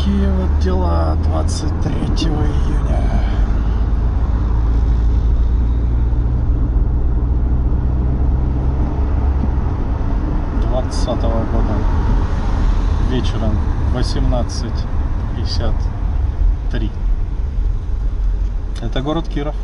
такие вот дела 23 июня. двадцатого года вечером 18.53. Это город Киров.